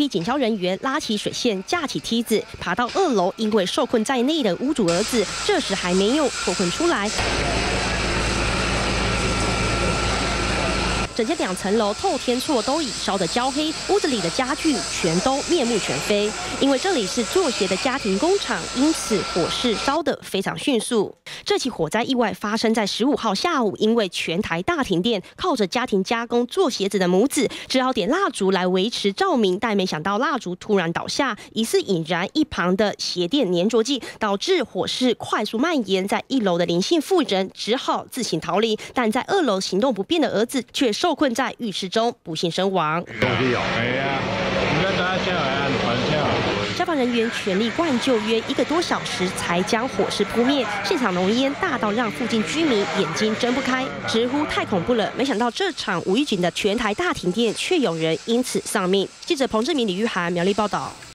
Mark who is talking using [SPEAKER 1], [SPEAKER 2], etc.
[SPEAKER 1] 批警消人员拉起水线，架起梯子，爬到二楼，因为受困在内的屋主儿子，这时还没有脱困出来。整间两层楼透天厝都已烧得焦黑，屋子里的家具全都面目全非。因为这里是做鞋的家庭工厂，因此火势烧得非常迅速。这起火灾意外发生在十五号下午，因为全台大停电，靠着家庭加工做鞋子的母子只好点蜡烛来维持照明，但没想到蜡烛突然倒下，疑似引燃一旁的鞋垫粘着剂，导致火势快速蔓延。在一楼的林姓妇人只好自行逃离，但在二楼行动不便的儿子却受。困在浴室中，不幸身亡。人员全力灌救，约一个多小时才将火势扑灭。现场浓烟大到让附近居民眼睛睁不开，直呼太恐怖了。没想到这场无预警的全台大停电，却有人因此丧命。记者彭志明、李玉涵苗栗报道。